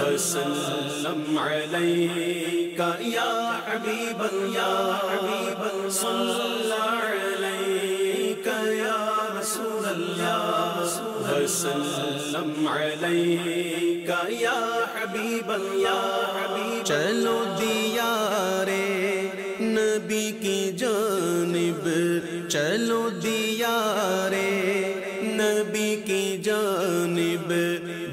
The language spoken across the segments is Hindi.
वसल्लम अलैका या हबीब या हबीब सल्लल्लाहु या रसूल अल्लाह वसल्लम अलैका या हबीब या हबीब चलो दिया रे नबी की चलो दिया रे नबी की जानब,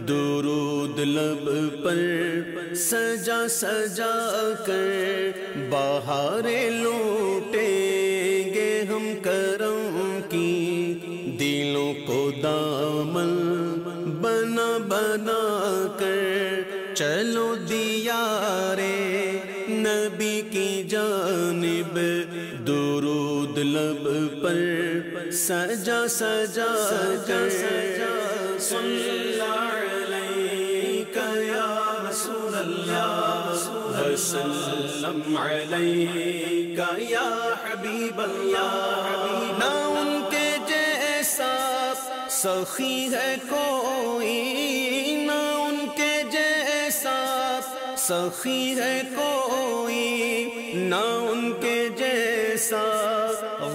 दुरूद लब पर, सजा सजा कर लोटे लूटेंगे हम करम की, दिलों को दामन दुरूद लब पर सजा सजा कर अल्लाह वसल्लम अलैका या हबीब हबीब ना उनके जैसा सखी है कोई, ना उनके जैसा सखी है कोई, ना उनके जैसा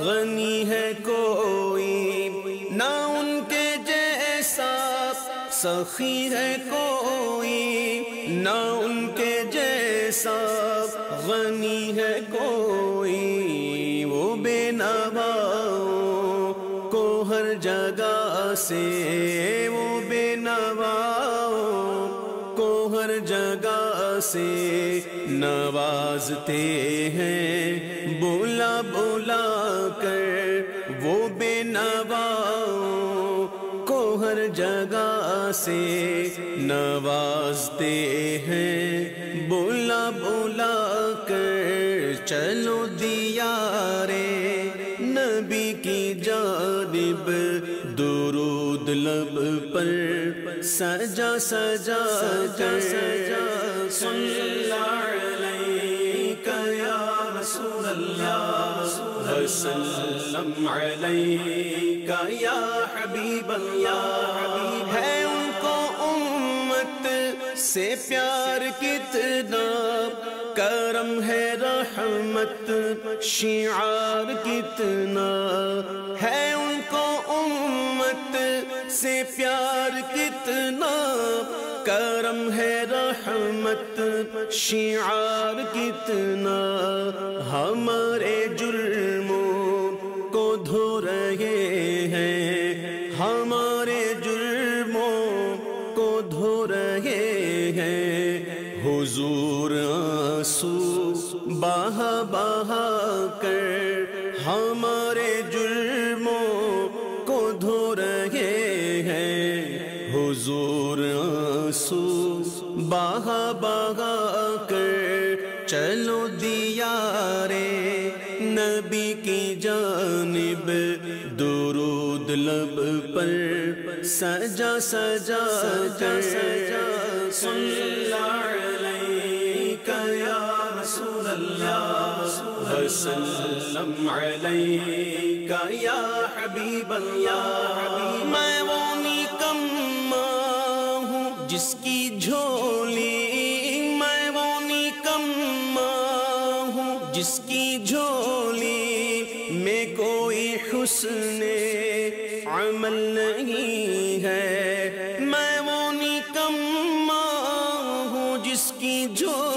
गनी है कोई, ना उनके जैसा सखी है कोई, ना उनके जैसा गनी है कोई। वो बेनवाओं को हर जगह से, वो बेनवाओं को हर जगह से नवाजते हैं। बोला बोला कर वो बेनवाओं को हर जगह से नवाजते हैं। बोला बोला कर चलो दिया रे नबी की जानिब दुरूद लब पर। सजा सजा कर सजा सल्लल्लाहु वसल्लम अलैका या हबीब हबीब है उनको उम्मत से प्यार कितना करम है रहमत शिआर कितना है उनको से प्यार कितना करम है रहमत शिआर कितना हमारे जुर्मों को धो रहे हैं। हमारे जुर्मों को धो रहे हैं। हुजूर आँसू बहा बहा आँसू कर चलो दिया रे नबी की जानिब लब पर सजा सजा सजा रसूल अल्लाह वसल्लम अलैका या हबीब जिसकी झोली मैं वो निकम्मा हूँ, जिसकी झोली में कोई हुस्न अमल नहीं है। मैं वो निकम्मा हूँ, जिसकी झोली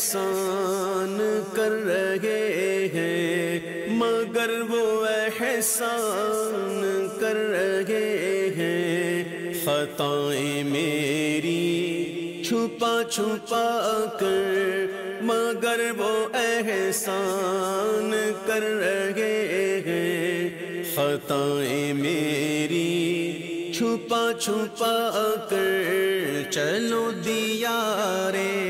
एहसान कर रहे हैं, मगर वो एहसान कर रहे हैं। खताएँ मेरी छुपा छुपा कर, मगर वो एहसान कर रहे हैं। खताएँ मेरी छुपा छुपा कर, चलो दिया रे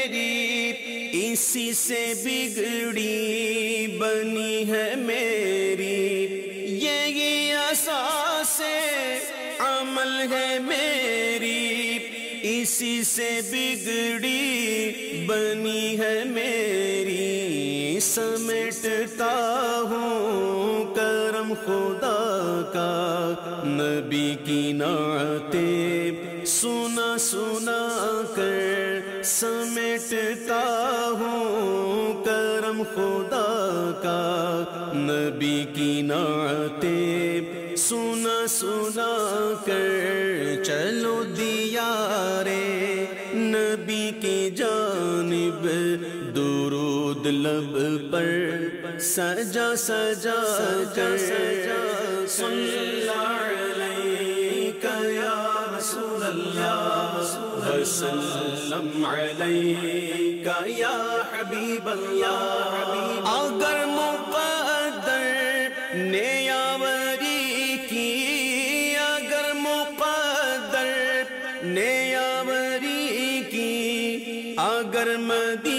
इसी से बिगड़ी बनी है मेरी। यही असासे अमल है मेरी। इसी से बिगड़ी बनी है मेरी। समेटता हूँ करम खुदा का नबी की नाते सुना सुना कर समेटता हूँ। करम खुदा का नबी की नाते सुना सुना कर चलो दिया रे नबी की जानब, दुरूद लब पर सजा सजा कर या रसूल अगर मुकद्दर ने यावरी की, अगर मुकद्दर ने यावरी की, अगर मदीने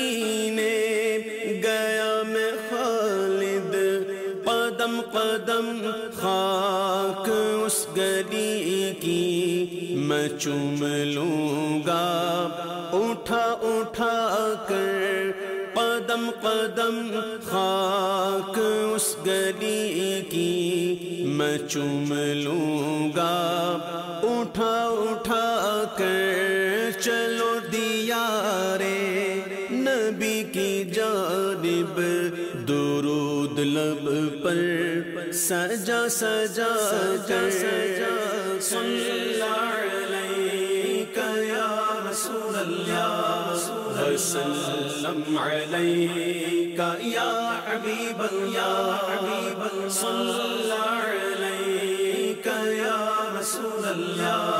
कदम खाक उस गली की, मैं चूम लूँगा। उठा उठा कर कदम कदम खाक उस गली की, मैं चूम लूँगा। उठा उठा कर चलो सजा सजा कर अलैका या रसूल अल्लाह वसल्लम अलैका या हबीब अल्लाह अलैका या रसूल अल्लाह